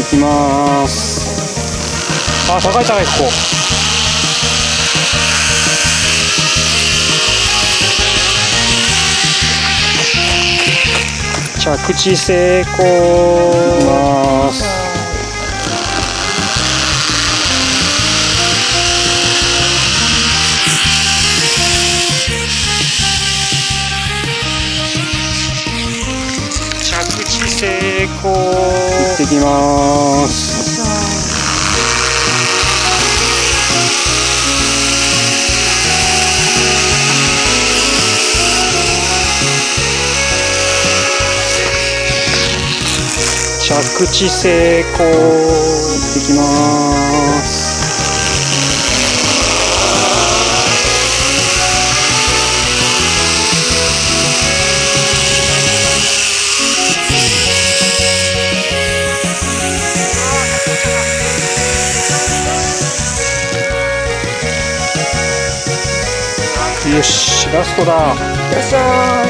ってきます。あ高い高いここ。着地成功。ます着地成功。ってきます。着地成功。行ってきます。よしラストだ。いらっしゃい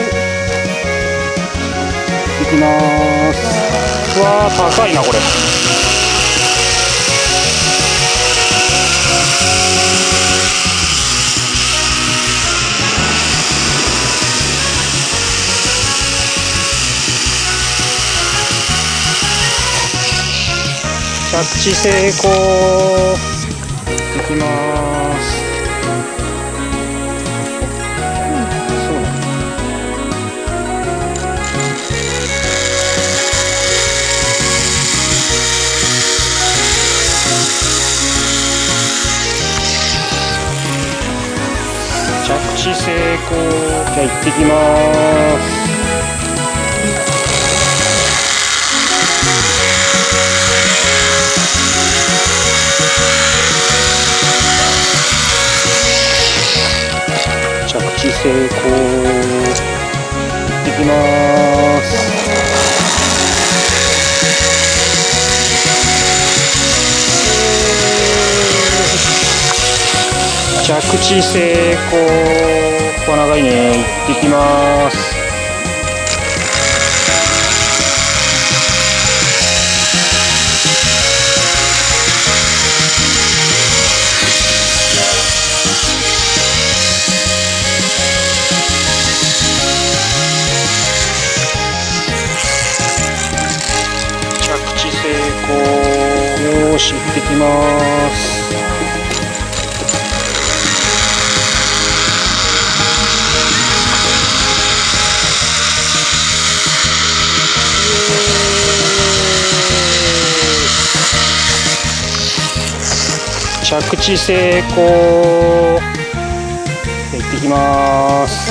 行きます。うわー高いなこれ。着地成功。着地成功じゃあ行ってきます着地成功行ってきます着地成功。ここ長いね。行ってきます。着地成功。よーし行ってきます。着地成功。行ってきます。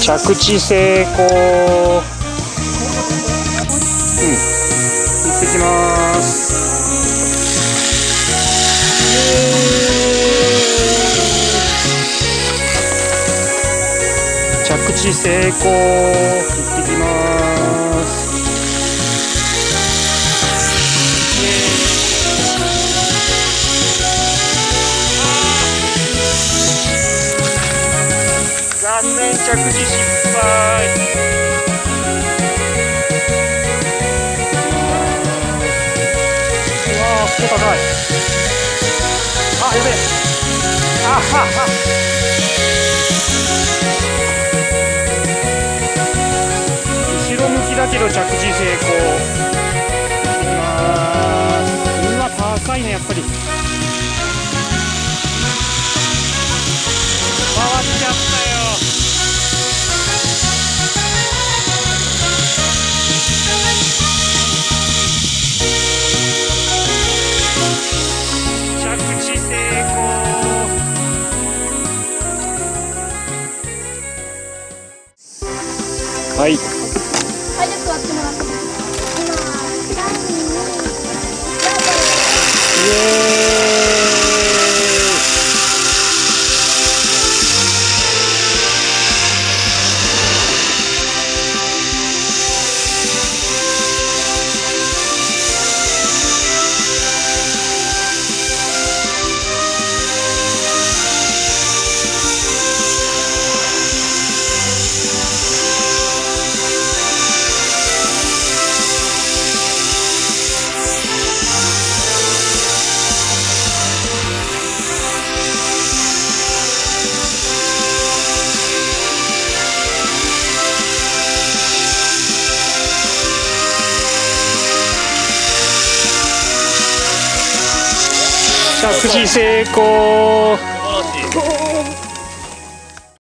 着地成功。うん行ってきます。着地成功。行ってきます。残念着地失敗。あ高い。あやべえ。あははけど着地成功。いきますうわ高いねやっぱり。回っちゃったよ。着地成功。はい。着地成功。